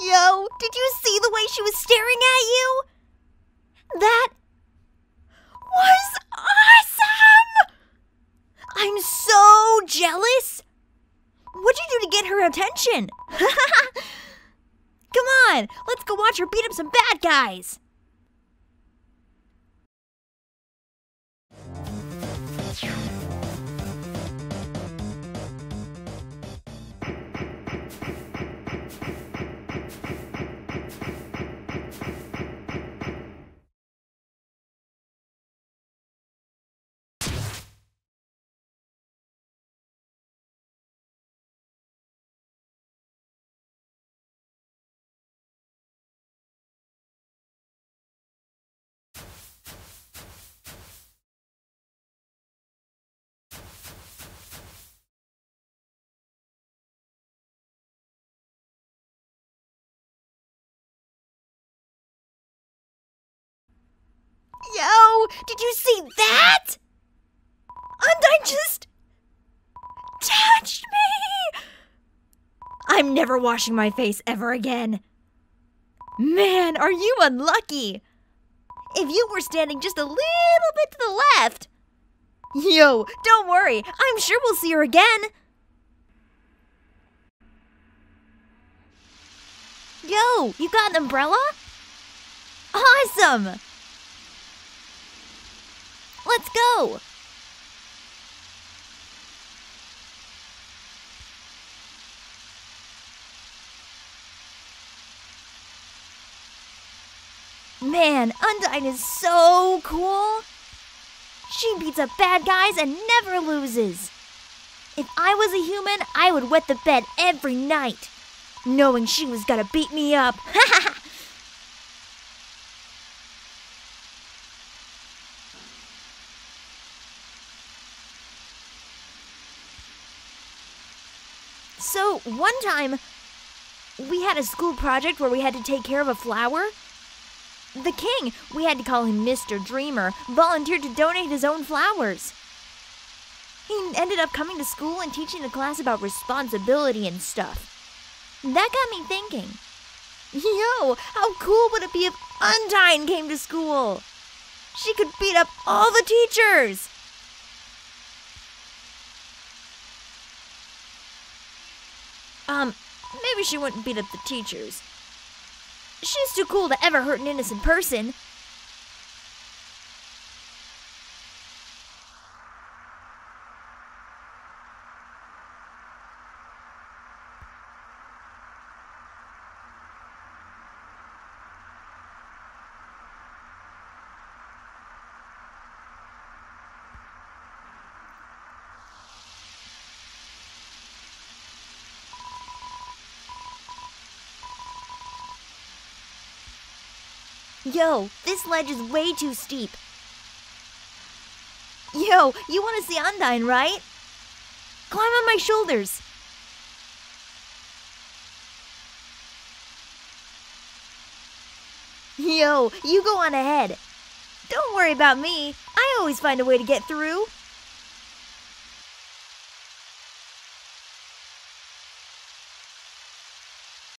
Yo, did you see the way she was staring at you? That was awesome! I'm so jealous. What'd you do to get her attention? Come on, let's go watch her beat up some bad guys. Did you see that? Undyne just touched me. I'm never washing my face ever again. Man, are you unlucky? If you were standing just a little bit to the left. Yo, don't worry. I'm sure we'll see her again. Yo, you got an umbrella? Awesome! Let's go! Man, Undyne is so cool! She beats up bad guys and never loses. If I was a human, I would wet the bed every night, knowing she was gonna beat me up. So, one time, we had a school project where we had to take care of a flower. The king, we had to call him Mr. Dreemurr, volunteered to donate his own flowers. He ended up coming to school and teaching the class about responsibility and stuff. That got me thinking. Yo, how cool would it be if Undyne came to school? She could beat up all the teachers. Um, maybe she wouldn't beat up the teachers. She's too cool to ever hurt an innocent person. Yo, this ledge is way too steep. Yo, you want to see Undyne, right? Climb on my shoulders. Yo, you go on ahead. Don't worry about me. I always find a way to get through.